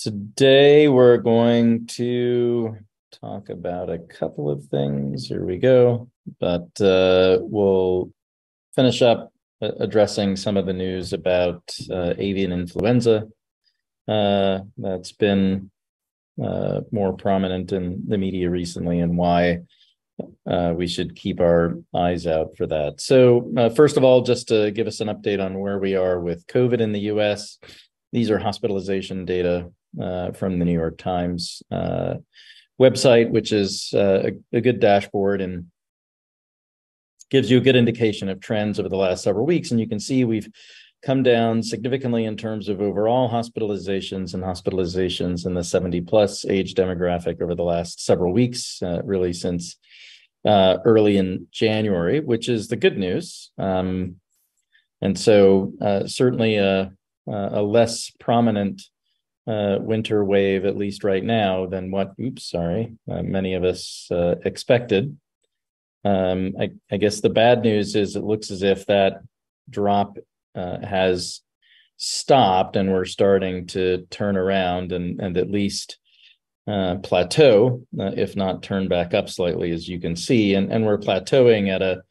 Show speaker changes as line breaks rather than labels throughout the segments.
Today we're going to talk about a couple of things. Here we go. But uh, we'll finish up uh, addressing some of the news about uh, avian influenza uh, that's been uh, more prominent in the media recently and why uh, we should keep our eyes out for that. So, first of all, just to give us an update on where we are with COVID in the US, these are hospitalization data uh, from the New York Times uh, website, which is uh, a, a, good dashboard and gives you a good indication of trends over the last several weeks. And you can see we've come down significantly in terms of overall hospitalizations and hospitalizations in the 70 plus age demographic over the last several weeks, uh, really since uh, early in January, which is the good news. Um, and so, certainly a, a, less prominent uh, winter wave, at least right now, than what, oops, sorry, uh, many of us uh, expected. Um, I, I, guess the bad news is it looks as if that drop uh, has stopped and we're starting to turn around and, and at least uh, plateau, uh, if not turn back up slightly, as you can see. And, and we're plateauing at a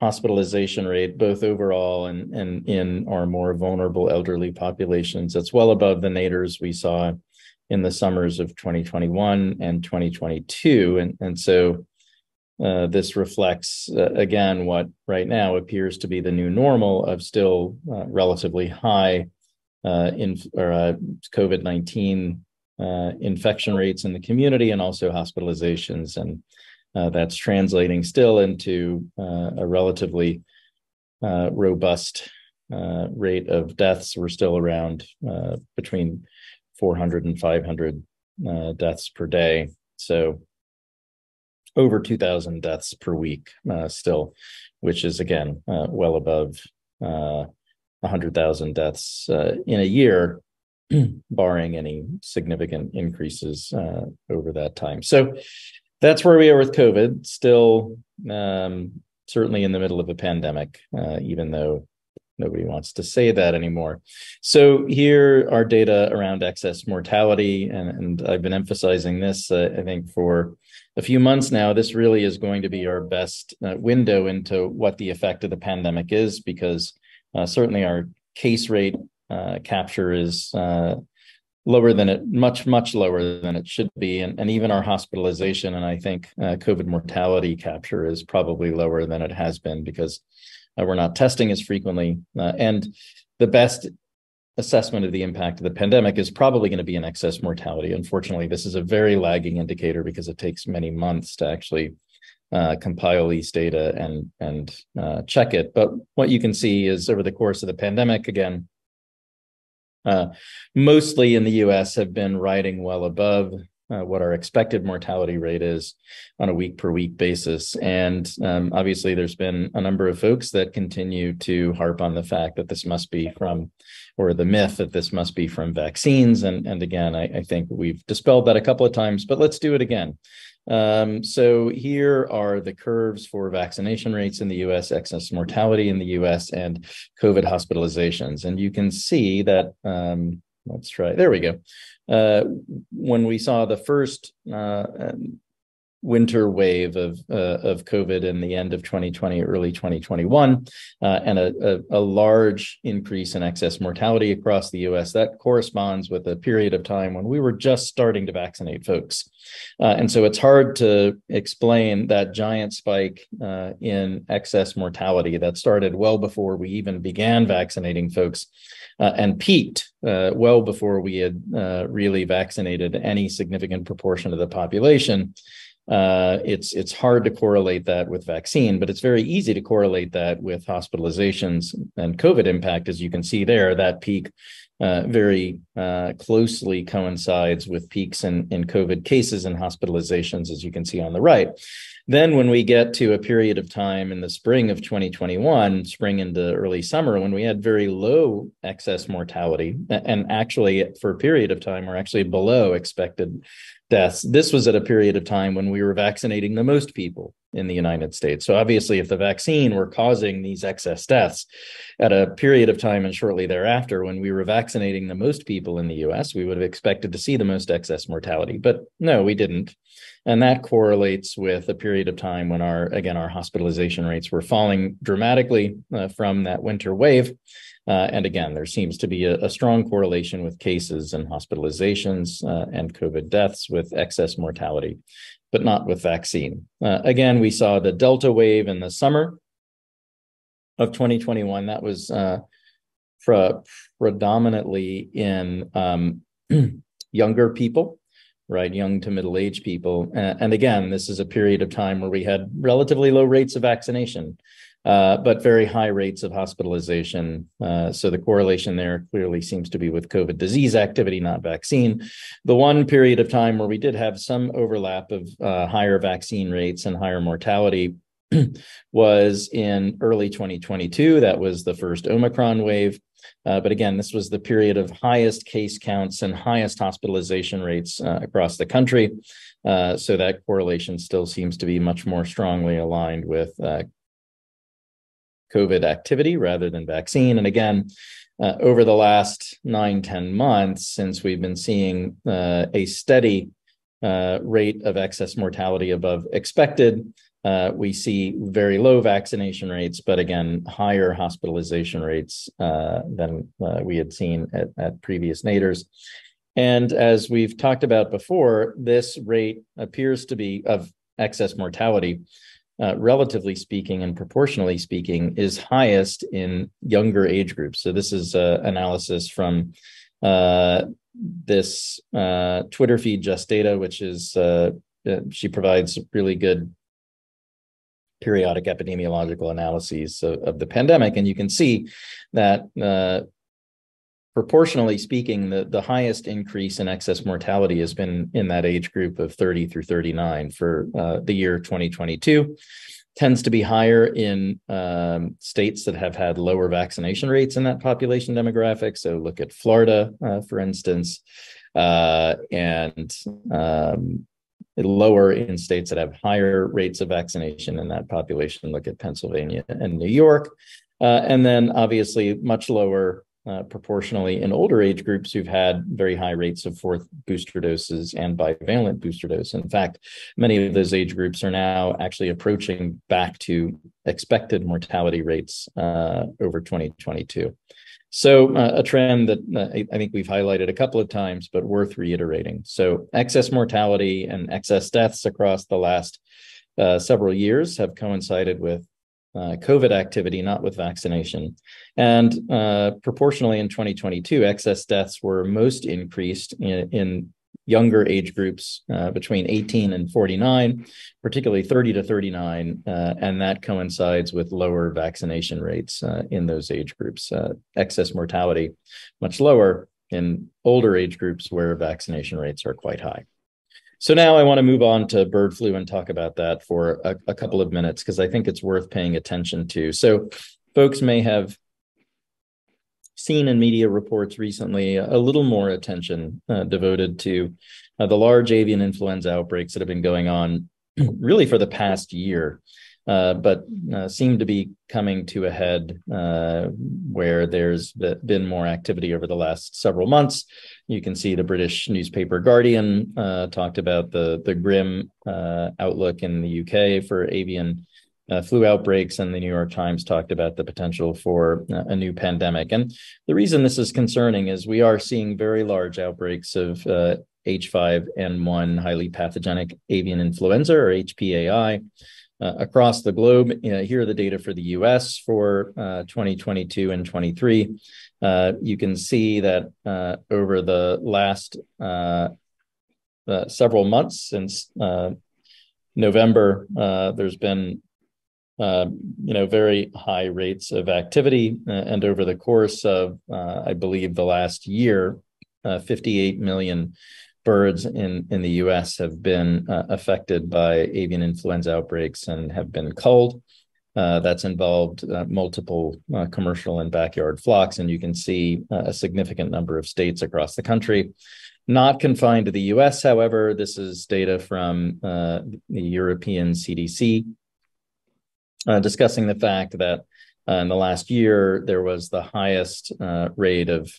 hospitalization rate, both overall and, and in our more vulnerable elderly populations. That's well above the nadirs we saw in the summers of 2021 and 2022. And, and so uh, this reflects, uh, again, what right now appears to be the new normal of still uh, relatively high uh, in, uh, COVID 19 uh, infection rates in the community and also hospitalizations. And uh, that's translating still into uh, a relatively uh, robust uh, rate of deaths. We're still around uh, between 400 and 500 deaths per day. So over 2,000 deaths per week still, which is again well above 100,000 deaths in a year barring any significant increases over that time. So that's where we are with COVID. Still, um, certainly in the middle of a pandemic, uh, even though nobody wants to say that anymore. So here are data around excess mortality, and, and I've been emphasizing this, uh, I think, for a few months now. This really is going to be our best uh, window into what the effect of the pandemic is, because uh, certainly our case rate uh, capture is uh, lower than it, much, much lower than it should be. And, and even our hospitalization and I think uh, COVID mortality capture is probably lower than it has been because uh, we're not testing as frequently. Uh, and the best assessment of the impact of the pandemic is probably going to be an excess mortality. Unfortunately, this is a very lagging indicator because it takes many months to actually uh, compile these data and and uh, check it. But what you can see is over the course of the pandemic, again, uh, mostly in the US have been riding well above uh, what our expected mortality rate is on a week per week basis. And um, obviously, there's been a number of folks that continue to harp on the fact that this must be from, or the myth that this must be from vaccines. And, and again, I, I think we've dispelled that a couple of times, but let's do it again. Um, so here are the curves for vaccination rates in the US, excess mortality in the US, and COVID hospitalizations. And you can see that, um, let's try, there we go. Uh, when we saw the first uh, winter wave of uh, of COVID in the end of 2020, early 2021, uh, and a, a, a, large increase in excess mortality across the U.S. That corresponds with a period of time when we were just starting to vaccinate folks, uh, and so it's hard to explain that giant spike uh, in excess mortality that started well before we even began vaccinating folks. Uh, and peaked uh, well before we had really vaccinated any significant proportion of the population uh, it's it's hard to correlate that with vaccine, but it's very easy to correlate that with hospitalizations and COVID impact, as you can see there. That peak uh, very uh, closely coincides with peaks in, in COVID cases and hospitalizations, as you can see on the right. Then, when we get to a period of time in the spring of 2021, spring into early summer, when we had very low excess mortality, and actually for a period of time, we're actually below expected deaths. This was at a period of time when we were vaccinating the most people in the United States. So, obviously, if the vaccine were causing these excess deaths at a period of time and shortly thereafter, when we were vaccinating the most people in the US, we would have expected to see the most excess mortality. But no, we didn't. And that correlates with a period of time when our, again, our hospitalization rates were falling dramatically uh, from that winter wave. Uh, and again, there seems to be a, a, strong correlation with cases and hospitalizations uh, and COVID deaths with excess mortality, but not with vaccine. Uh, again, we saw the Delta wave in the summer of 2021. That was uh, pre- predominantly in um, younger people right? Young to middle aged people. and again, this is a period of time where we had relatively low rates of vaccination, uh, but very high rates of hospitalization. Uh, so the correlation there clearly seems to be with COVID disease activity, not vaccine. The one period of time where we did have some overlap of uh, higher vaccine rates and higher mortality was in early 2022. That was the first Omicron wave. Uh, but again, this was the period of highest case counts and highest hospitalization rates uh, across the country. Uh, so that correlation still seems to be much more strongly aligned with uh, COVID activity rather than vaccine. And again, uh, over the last nine ten months, since we've been seeing uh, a steady rate of excess mortality above expected, uh, we see very low vaccination rates, but again, higher hospitalization rates uh, than uh, we had seen at, at, previous nadirs. And as we've talked about before, this rate appears to be of excess mortality, uh, relatively speaking and proportionally speaking, is highest in younger age groups. So this is uh, analysis from uh, this Twitter feed, Just Data, which is she provides really good periodic epidemiological analyses of, of, the pandemic. And you can see that uh, proportionally speaking, the, the highest increase in excess mortality has been in that age group of 30 through 39 for uh, the year 2022. Tends to be higher in um, states that have had lower vaccination rates in that population demographic. So look at Florida, uh, for instance, uh, and um, lower in states that have higher rates of vaccination in that population. Look at Pennsylvania and New York. Uh, and then obviously much lower uh, proportionally in older age groups who've had very high rates of fourth booster doses and bivalent booster dose. In fact, many of those age groups are now actually approaching back to expected mortality rates uh, over 2022. So, uh, a trend that uh, I think we've highlighted a couple of times, but worth reiterating. So, excess mortality and excess deaths across the last uh, several years have coincided with uh, COVID activity, not with vaccination. And uh, proportionally in 2022, excess deaths were most increased in, in younger age groups uh, between 18 and 49, particularly 30 to 39, uh, and that coincides with lower vaccination rates uh, in those age groups. Excess mortality much lower in older age groups where vaccination rates are quite high. So now I want to move on to bird flu and talk about that for a, a couple of minutes because I think it's worth paying attention to. So folks may have seen in media reports recently a little more attention uh, devoted to uh, the large avian influenza outbreaks that have been going on really for the past year, uh, but uh, seem to be coming to a head uh, where there's been more activity over the last several months. You can see the British newspaper Guardian uh, talked about the the grim outlook in the UK for avian uh, flu outbreaks, and the New York Times talked about the potential for uh, a new pandemic. And the reason this is concerning is we are seeing very large outbreaks of uh, H5N1 highly pathogenic avian influenza or HPAI. Uh, across the globe. Uh, here are the data for the US for uh, 2022 and 23. Uh, you can see that uh, over the last uh, several months since November, there's been you know, very high rates of activity. And over the course of, I believe, the last year, uh, 58 million birds in, in the US have been uh, affected by avian influenza outbreaks and have been culled. Uh, that's involved uh, multiple uh, commercial and backyard flocks, and you can see uh, a significant number of states across the country. Not confined to the US, however, this is data from uh, the European CDC discussing the fact that in the last year, there was the highest rate of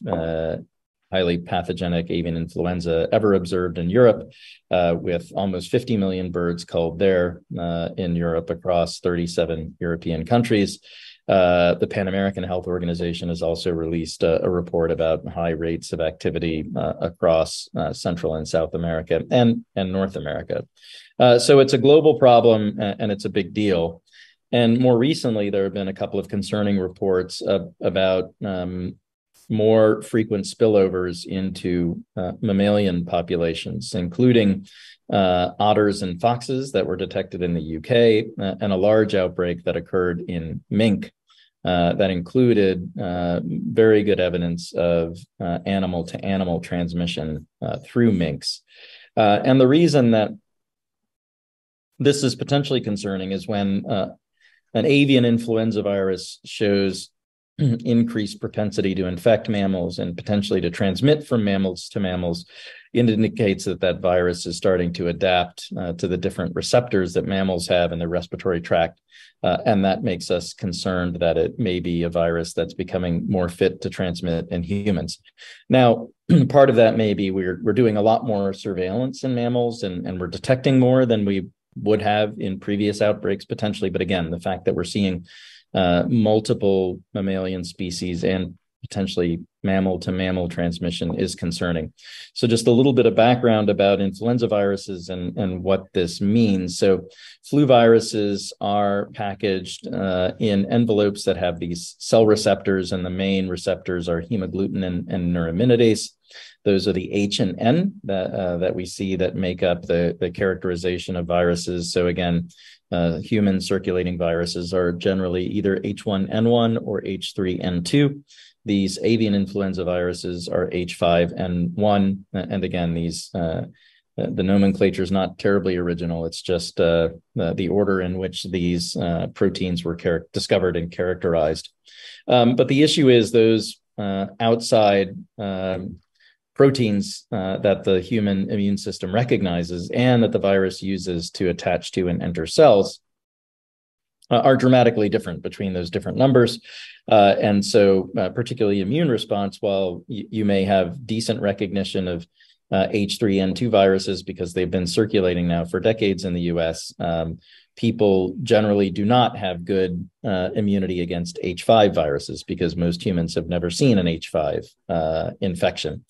highly pathogenic avian influenza ever observed in Europe, uh, with almost 50 million birds culled there uh, in Europe across 37 European countries. Uh, the Pan American Health Organization has also released a, a report about high rates of activity uh, across uh, Central and South America and, and North America. Uh, so it's a global problem and it's a big deal. And more recently, there have been a couple of concerning reports about um, more frequent spillovers into uh, mammalian populations, including uh, otters and foxes that were detected in the UK, uh, and a large outbreak that occurred in mink uh, that included uh, very good evidence of animal to animal transmission through minks. and the reason that this is potentially concerning is when an avian influenza virus shows increased propensity to infect mammals and potentially to transmit from mammals to mammals it indicates that that virus is starting to adapt uh, to the different receptors that mammals have in their respiratory tract uh, and that makes us concerned that it may be a virus that's becoming more fit to transmit in humans. Now part of that may be we're, we're doing a lot more surveillance in mammals and, and we're detecting more than we would have in previous outbreaks potentially but again the fact that we're seeing uh, multiple mammalian species and potentially mammal to mammal transmission is concerning. So just a little bit of background about influenza viruses and, and what this means. So flu viruses are packaged uh, in envelopes that have these cell receptors and the main receptors are hemagglutinin and, and neuraminidase. Those are the H and N that, uh, that we see that make up the, the characterization of viruses. So again, uh, human circulating viruses are generally either H1N1 or H3N2. These avian influenza viruses are H5N1. And again, these uh, the nomenclature is not terribly original. It's just uh, the, the, order in which these uh, proteins were char- discovered and characterized. Um, but the issue is those uh, outside um, proteins uh, that the human immune system recognizes and that the virus uses to attach to and enter cells uh, are dramatically different between those different numbers. Uh, and so, uh, particularly immune response, while y- you may have decent recognition of H3N2 uh, viruses because they've been circulating now for decades in the US, um, people generally do not have good uh, immunity against H5 viruses because most humans have never seen an H5 infection.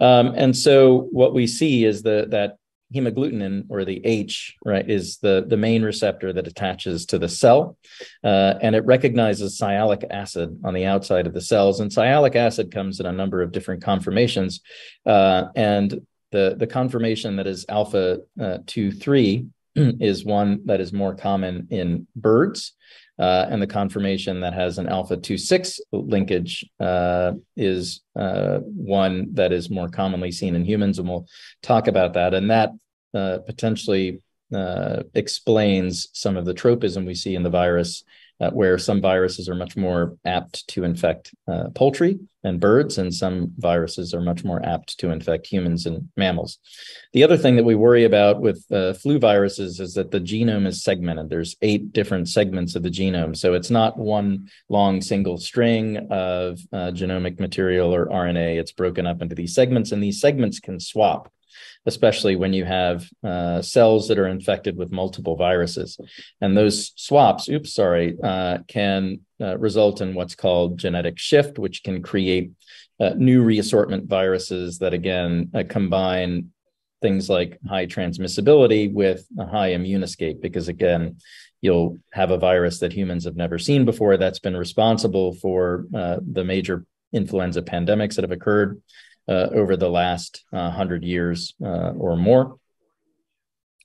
Um, and so what we see is the, that hemagglutinin or the H, right, is the, the main receptor that attaches to the cell. Uh, and it recognizes sialic acid on the outside of the cells. And sialic acid comes in a number of different conformations. Uh, and the, the conformation that is alpha uh, 2 3 is one that is more common in birds. Uh, and the conformation that has an alpha 2 6 linkage uh, is uh, one that is more commonly seen in humans. And we'll talk about that. And that uh, potentially uh, explains some of the tropism we see in the virus uh, where some viruses are much more apt to infect uh, poultry and birds, and some viruses are much more apt to infect humans and mammals. The other thing that we worry about with uh, flu viruses is that the genome is segmented. There's eight different segments of the genome, so it's not one long single string of uh, genomic material or RNA. It's broken up into these segments, and these segments can swap especially when you have uh, cells that are infected with multiple viruses. And those swaps, oops, sorry, uh, can uh, result in what's called genetic shift, which can create uh, new reassortment viruses that, again, uh, combine things like high transmissibility with a high immune escape, because, again, you'll have a virus that humans have never seen before that's been responsible for uh, the major influenza pandemics that have occurred over the last uh, hundred years uh, or more.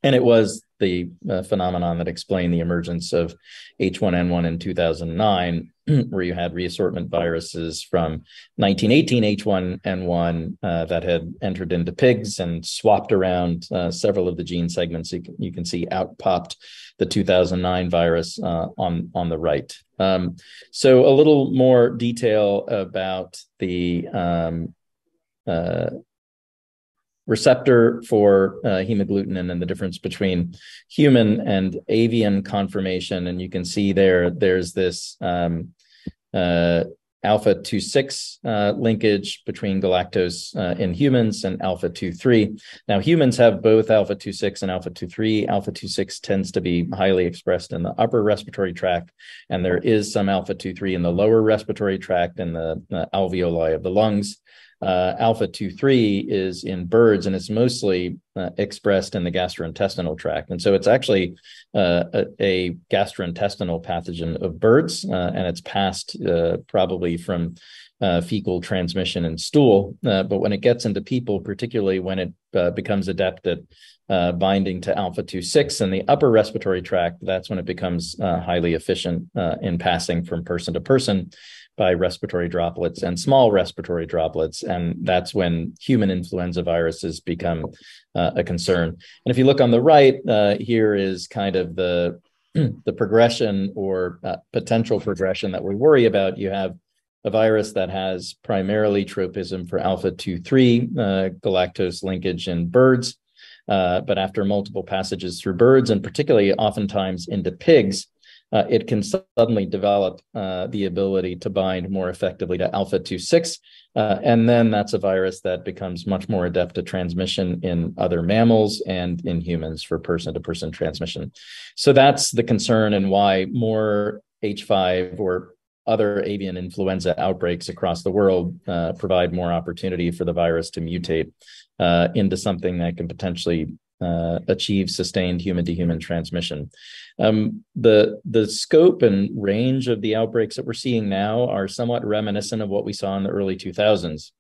And it was the uh, phenomenon that explained the emergence of H1N1 in 2009, where you had reassortment viruses from 1918 H1N1 uh, that had entered into pigs and swapped around uh, several of the gene segments. You can, you can see out popped the 2009 virus uh, on, on the right. Um, so a little more detail about the um, uh, receptor for uh, hemagglutinin and the difference between human and avian conformation. And you can see there, there's this um, uh, alpha 2 6 uh, linkage between galactose uh, in humans and alpha 2 3. Now, humans have both alpha 2 6 and alpha 2 3. Alpha 2 6 tends to be highly expressed in the upper respiratory tract, and there is some alpha 2 3 in the lower respiratory tract in the alveoli of the lungs uh, alpha 2-3 is in birds and it's mostly uh, expressed in the gastrointestinal tract. And so it's actually uh, a, a, gastrointestinal pathogen of birds, uh, and it's passed uh, probably from uh, fecal transmission and stool. but when it gets into people, particularly when it becomes adept at binding to alpha 2-6 in the upper respiratory tract, that's when it becomes highly efficient in passing from person to person by respiratory droplets and small respiratory droplets. And that's when human influenza viruses become uh, a concern. And if you look on the right, uh, here is kind of the, the progression or uh, potential progression that we worry about. You have a virus that has primarily tropism for alpha 2 3 uh, galactose linkage in birds. Uh, but after multiple passages through birds, and particularly oftentimes into pigs, uh, it can suddenly develop uh, the ability to bind more effectively to alpha 2 6. Uh, and then that's a virus that becomes much more adept at transmission in other mammals and in humans for person to person transmission. So that's the concern and why more H5 or other avian influenza outbreaks across the world uh, provide more opportunity for the virus to mutate uh, into something that can potentially uh, achieve sustained human to human transmission. Um, the the scope and range of the outbreaks that we're seeing now are somewhat reminiscent of what we saw in the early 2000s.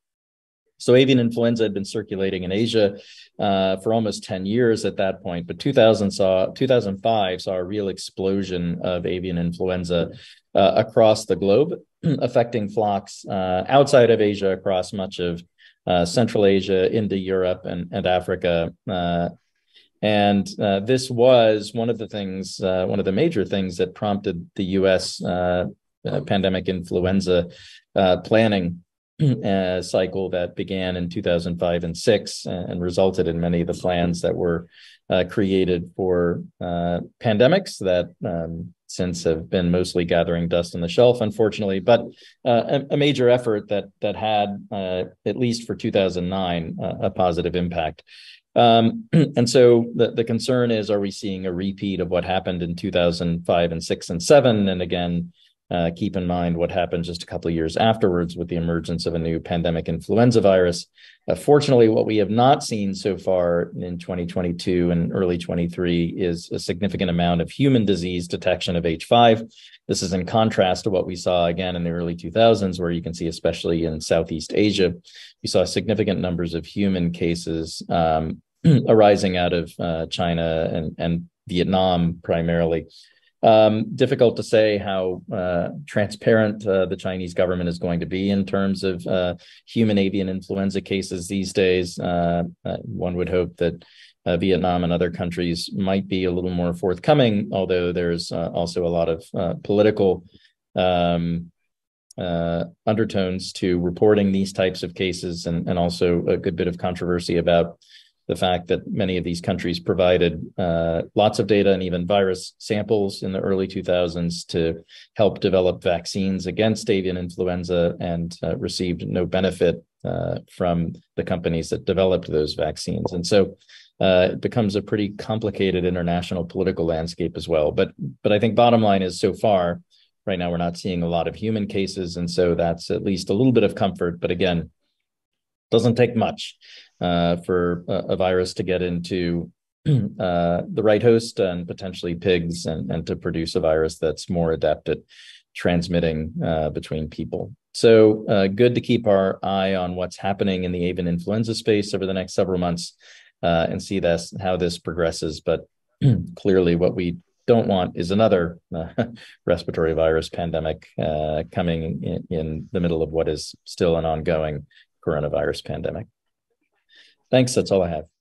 So avian influenza had been circulating in Asia uh, for almost 10 years at that point, but 2000 saw 2005 saw a real explosion of avian influenza uh, across the globe, affecting flocks uh, outside of Asia across much of uh, Central Asia into Europe and, and Africa uh, and uh, this was one of the things, uh, one of the major things that prompted the U.S. Uh, uh, pandemic influenza uh, planning uh, cycle that began in 2005 and six, and resulted in many of the plans that were created for pandemics that um, since have been mostly gathering dust on the shelf, unfortunately. But a, a, major effort that that had, at least for 2009, a positive impact. Um, and so the, the concern is, are we seeing a repeat of what happened in 2005 and six and seven? And again, uh, keep in mind what happened just a couple of years afterwards with the emergence of a new pandemic influenza virus. Uh, fortunately, what we have not seen so far in 2022 and early 23 is a significant amount of human disease detection of H5. This is in contrast to what we saw again in the early 2000s, where you can see, especially in Southeast Asia, we saw significant numbers of human cases um, arising out of uh, China and, and Vietnam primarily. Um, difficult to say how uh, transparent uh, the Chinese government is going to be in terms of uh, human avian influenza cases these days. Uh, uh, one would hope that uh, Vietnam and other countries might be a little more forthcoming, although there's also a lot of political um, undertones to reporting these types of cases and, and also a good bit of controversy about the fact that many of these countries provided uh, lots of data and even virus samples in the early 2000s to help develop vaccines against avian influenza and uh, received no benefit uh, from the companies that developed those vaccines. And so uh, it becomes a pretty complicated international political landscape as well. But but I think bottom line is so far, right now we're not seeing a lot of human cases, and so that's at least a little bit of comfort. But again, doesn't take much uh, for a, a, virus to get into uh, the right host and potentially pigs and, and to produce a virus that's more adept at transmitting uh, between people. So uh, good to keep our eye on what's happening in the avian influenza space over the next several months uh, and see this how this progresses. But clearly, what we don't want is another uh, respiratory virus pandemic coming in, in the middle of what is still an ongoing coronavirus pandemic. Thanks. That's all I have.